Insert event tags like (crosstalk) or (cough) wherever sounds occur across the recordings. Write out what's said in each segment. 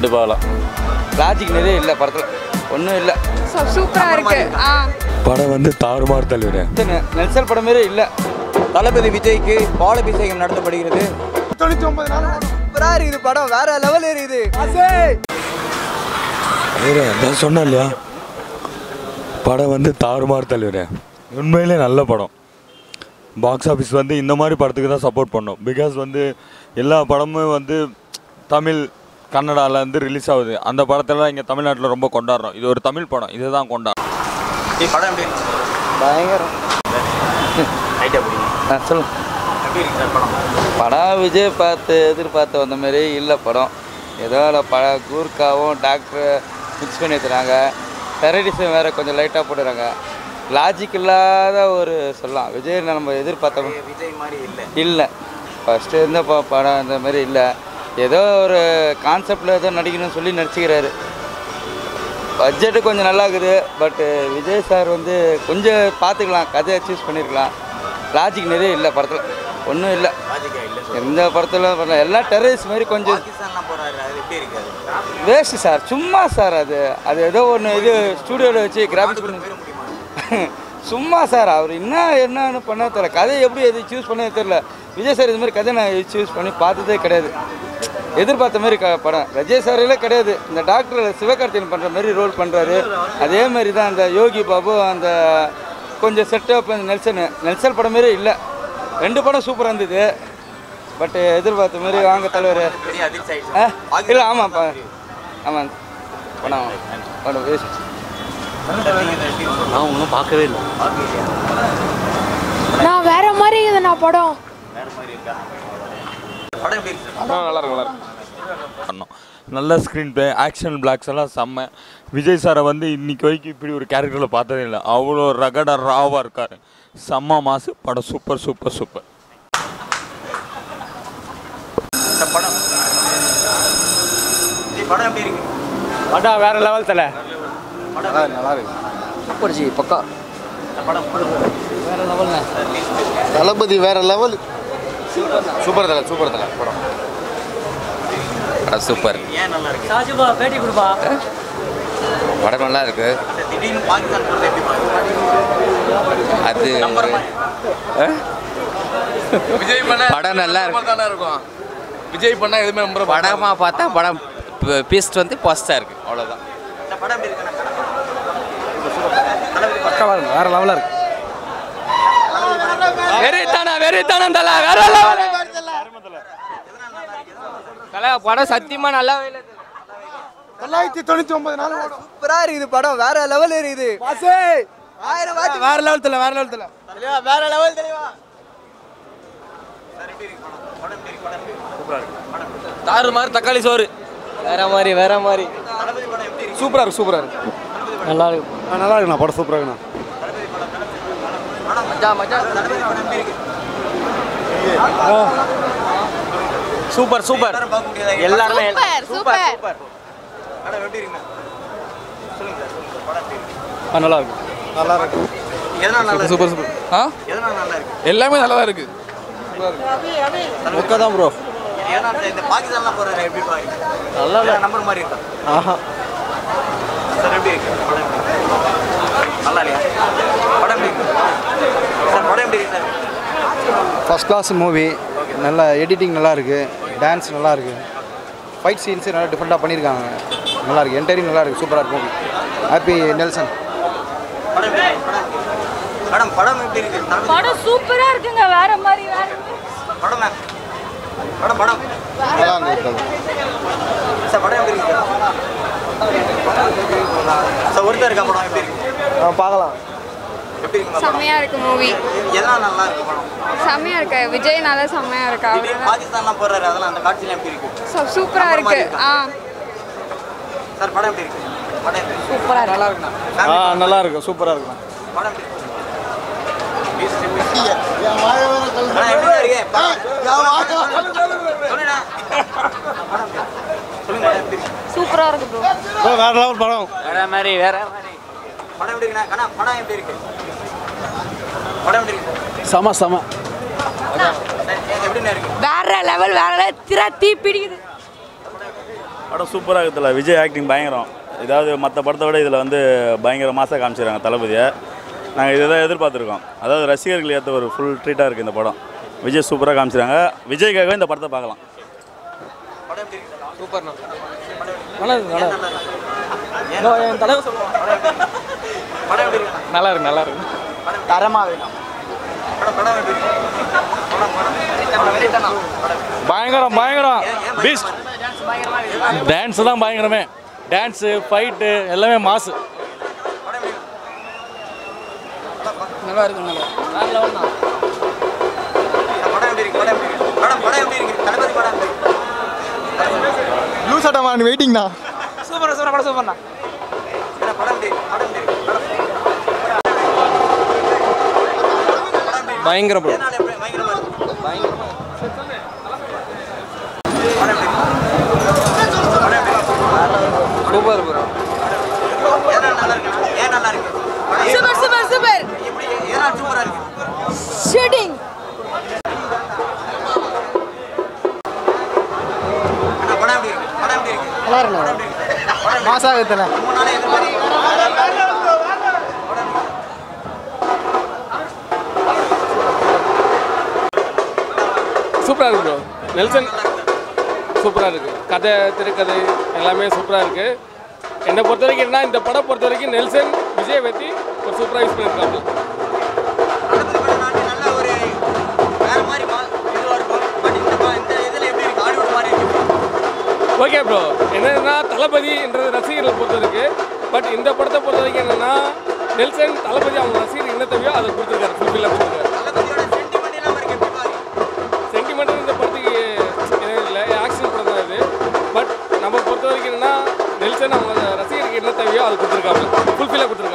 ரெண்டு பார்க்கலாம் லாஜிக் நிறைய இல்லை படத்தில். ஒன்றும் இல்லை. சூப்பராக இருக்கு. படம் வந்து தாறுமாறு தள்ளுவேன். நெல்சல் படம் மாரி இல்லை. தளபதி விஜய்க்கு பாலாபிஷேகம் நடத்தப்படுகிறது. சூப்பராக இருக்குது படம். வேற லெவல் இருக்குது. நான் சொன்னேன் இல்லையா? படம் வந்து தாறுமாறு தள்ளுவேன். உண்மையிலே நல்ல படம். பாக்ஸ் ஆஃபீஸ் வந்து இந்த மாதிரி படத்துக்கு தான் சப்போர்ட் பண்ணோம். பிகாஸ் வந்து எல்லா படமும் வந்து தமிழ் கன்னடால இருந்து ரிலீஸ் ஆகுது. அந்த படத்தெல்லாம் இங்கே தமிழ்நாட்டில் ரொம்ப கொண்டாடுறோம். இது ஒரு தமிழ் படம். இதை தான் கொண்டாடுறோம் படம் எப்படி இருக்கு? பயங்கரம். சொல்லுங்க படம்? படம் விஜய் பார்த்து எதிர்பார்த்து வந்த மாதிரி இல்லை படம். ஏதோ அதில் ப கூர்க்காவும் டாக்டர் மிக்ஸ் பண்ணி வச்சுறாங்க டெரரிசம் வேறு கொஞ்சம் லைட்டாக போட்டுறாங்க. லாஜிக் இல்லாத ஒரு சொல்லலாம். விஜய் நம்ம எதிர்பார்த்த விஜய் மாதிரி இல்லை. இல்லை. ஃபஸ்ட்டு இருந்த ப படம் இந்த மாதிரி இல்லை. ஏதோ ஒரு கான்செப்டில் ஏதோ நடிக்கணும்னு சொல்லி நடிச்சுக்கிறாரு. பட்ஜெட்டு கொஞ்சம் நல்லா இருக்குது பட்டு விஜய் சார் வந்து கொஞ்சம் பார்த்துக்கலாம் கதையை சூஸ் பண்ணியிருக்கலாம் லாஜிக் நிறைய இல்லை படத்தில். ஒன்றும் இல்லை. எந்த படத்தில் எல்லாம் டெரரிஸ்ட் மாதிரி கொஞ்சம் வேஸ்ட்டு சார் சும்மா சார் அது. அது ஏதோ ஒன்று இது ஸ்டூடியோவில் வச்சு கிராஃபிக்ஸ் பண்ணி (laughs) சும்மா சார் அவர் என்ன என்னன்னு பண்ண தெரியல. கதை எப்படி எது சூஸ் பண்ண தெரியல. விஜய் சார் இது மாதிரி கதை நான் சூஸ் பண்ணி பார்த்ததே கிடையாது. எதிர்பார்த்த மாதிரி க படம். விஜய் சாரிலே கிடையாது. இந்த டாக்டர் சிவகார்த்திகேயன் பண்ணுற மாதிரி ரோல் பண்ணுறாரு அதே மாதிரி தான் அந்த யோகி பாபு அந்த கொஞ்சம் செட்டப் அந்த நெல்சன். நெல்சன் படம் மாரி இல்லை. ரெண்டு படம் சூப்பராக இருந்தது. பட்டு எதிர்பார்த்த மாதிரி வாங்க தலைவர். ஆ? இல்லை ஆமாப்பா ஆமாம் படம் படம் வேஸ்ட். நான் ஒன்றும் பார்க்கவே இல்லை. நான் வேற மாதிரி இருக்குது நான் படம். வேற மாதிரி இருக்கா? படம் எப்படி இருக்கு? நல்லா நல்லா பண்ணோம். நல்ல ஸ்க்ரீன் ப்ளே ஆக்ஷன் பிளாக்ஸ் எல்லாம் செம்ம. விஜய் சாரை வந்து இன்னைக்கு வரைக்கும் இப்படி ஒரு கேரக்டரில் பார்த்ததே இல்லை. அவ்வளோ ரகட ராவாக இருக்கார். செம்ம மாசு படம் சூப்பர் சூப்பர் சூப்பர் இந்த படம். படம் எப்படி இருக்கு? படம் வேற லெவல் தலை. படம் நல்லா இருக்கு? சூப்பர் ஜி பக்கா. இந்த படம் வேற லெவல்ண்ணே தளபதி வேற லெவல் சூப்பர் தலை சூப்பர் தலை படம். படம் சூப்பர். ஏன் நல்லா இருக்கு? படம் நல்லா இருக்கு. அது படம் நல்லா இருக்கு. இருக்கும்? விஜய் பண்ணா எதுவுமே நம்புற படமா பார்த்தா படம் பீஸ்ட் வந்து பாஸ்டா இருக்கு. அவ்வளவுதான். இந்த படம் தளபதி படம் வேற லெவலாக இருக்கு. வெறித்தானா வெறித்தானா தல வேற தல படம் சத்தியமா நல்லாவே இல்லை தொள்ளாயிரத்தி தொண்ணூத்தி ஒன்பது நாள் சூப்பராக இருக்குது படம். வேற லெவல் இருக்குது. ஆயிரம் வாட்டி. வேற லெவல் தலை வேற லெவல் தலை வேற லெவல் தெளிவா தாறு மாதிரி தக்காளி சோறு. வேற மாதிரி வேற மாதிரி எப்படி இருக்கு சூப்பராக இருக்கு. நல்லா இருக்கு. நல்லா இருக்குண்ணா படம் சூப்பராக இருக்குண்ணா. மஜா மஜா தளபதி படம் எப்படி இருக்கு சூப்பர் சூப்பர். எல்லாரும் பார்க்க முடியாதா? எல்லாருமே சூப்பர் சூப்பர் படம் எப்படி இருக்குண்ணா சொல்லுங்க சார் படம் எப்படி இருக்கு? நல்லா இருக்கு. நல்லா இருக்கு. எதனால நல்லா இருக்கு சூப்பர் சூப்பர். ஆ? எதனால நல்லா இருக்கு? எல்லாமே நல்லா இருக்கு. ஓகே. தான் ப்ரோ ஏன்னா இந்த பாகிஸ்தான்லாம் போறாரு எப்படி பாருங்க நல்லா நம்பர் மாதிரி இருக்கா? ஆஹா. சார் எப்படி இருக்கு? படம்? நல்லா இல்லையா? படம் எப்படி இருக்கு? சார் படம் எப்படி இருக்கு சார்? ஃபஸ்ட் கிளாஸ் மூவி நல்ல எடிட்டிங் நல்லா இருக்கு. டான்ஸ் நல்லா இருக்கு. ஃபைட் சீன்ஸ் நல்லா டிஃப்ரெண்ட்டாக பண்ணியிருக்காங்க நல்லா இருக்கு. என்டரிங் நல்லா இருக்கு. சூப்பராக இருக்கு மூவி ஹாப்பி நெல்சன் படம் எப்படி இருக்கு? படம் படம். எப்படி இருக்கு படம் சூப்பரா இருக்குங்க. வேற மாதிரி வேற மாதிரி. படம் படம் படம். நல்லா இருந்தது சார் படம் எப்படி இருக்கு? சார் ஒருத்தர் இருக்கா படம்? எப்படி இருக்கு? பார்க்கலாம். இருக்கு செம்மையா இருக்கு மூவி எதனால நல்லா இருக்கு படம். செம்மையா இருக்கு. விஜய்னால செம்மையா இருக்கு திடீர்னு பாகிஸ்தான்லாம் போறாரு அதெல்லாம் அந்த காட்சிலாம் எப்படி இருக்கு? அவர் சூப்பரா இருக்கு. ஆ. சார் படம் எப்படி இருக்கு? படம் இருக்கு? சூப்பரா இருக்கு. நல்லா இருக்குண்ணா. ஆ நல்லா இருக்கு. எப்படி இருக்கு? படம் எப்படி இருக்கு? இருக்கு? இருக்கு? சூப்பரா இருக்கு வேற லெவல் படம். வேற மாதிரி வேற மாதிரி. படம் எப்படி இருக்குண்ணா? கண்ணா படம் எப்படி இருக்கு? படம் எப்படி இருக்கு? செம செம. வேற லெவல் வேற. திரா தீ பிடிக்குது. படம் சூப்பராக இருக்குதுல்ல விஜய் ஆக்டிங் பயங்கரம். ஏதாவது மற்ற படத்தை விட இதில் வந்து பயங்கர மாசாக காமிச்சிருக்காங்க தளபதியை. நாங்கள் இதை தான் எதிர்பார்த்துருக்கோம். அதாவது ரசிகர்கள் ஏற்ற ஒரு ஃபுல் ட்ரீட்டாக இருக்குது இந்த படம். விஜய் சூப்பராக காமிச்சிருக்காங்க. விஜய்க்காகவே இந்த படத்தை பார்க்கலாம். சூப்பர்ண்ணா நல்லா இருக்கு. நல்லா இருக்கு? படம் படம் எப்படி இருக்கு? படம் பயங்கரம் பயங்கரம். பீஸ்ட் டான்ஸ் தான் பயங்கரமே. டான்ஸு ஃபைட்டு எல்லாமே மாசு நல்லா இருக்கு நல்லா இருக்கு இருக்கு இருக்கு இருக்கு லூஸ் ஆட்டமான வெயிட்டிங்ண்ணா சூப்பர் சூப்பர் படம் சூப்பர்ண்ணா. படம் இருக்கு? இருக்கு? படம் பயங்கர பயங்கரமா சூப்பர் ப்ரோ நல்லா நல்லா சூப்பர் சூப்பர் சூப்பர். ஷூட்டிங் எப்படி இருக்கு? படம் எப்படி இருக்கு நல்லா இருக்குண்ணா மாசாக இருக்குண்ணா ரொம்ப நாளே எதிர்பார்த்து சூப்பராக இருக்கு ப்ரோ நெல்சன் சூப்பராக இருக்குது கதை திரைக்கதை எல்லாமே சூப்பராக இருக்குது என்னை பொறுத்த வரைக்கும் என்ன இந்த படம் பொறுத்த வரைக்கும் நெல்சன் விஜய் பற்றி ஒரு சூப்பராக யூஸ் பண்ணியிருக்காங்க. ஓகே ப்ரோ என்னன்னா தளபதின்றது ரசிகர்களை பொறுத்த இருக்கு பட் இந்த படத்தை பொறுத்த வரைக்கும் என்னன்னா நெல்சன் தளபதி அவங்க ரசிகர் என்ன தேவையோ அதை கொடுத்துருக்காரு. ஃபுல்ஃபில்லாக கொடுத்துருக்காரு. அவர் என்ன ஃபுல்ஃபில்லாக கொடுத்துருக்காங்க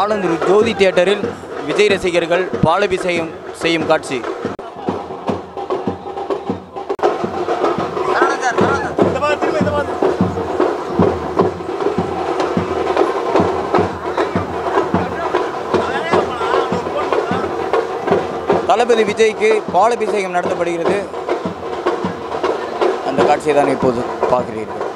ஆலந்தூர் ஜோதி தியேட்டரில் விஜய் ரசிகர்கள் பாலபிஷேகம் செய்யும் காட்சி. தளபதி விஜய்க்கு பாலபிஷேகம் நடத்தப்படுகிறது. அந்த காட்சியை தான் இப்போது பார்க்கிறீர்கள்.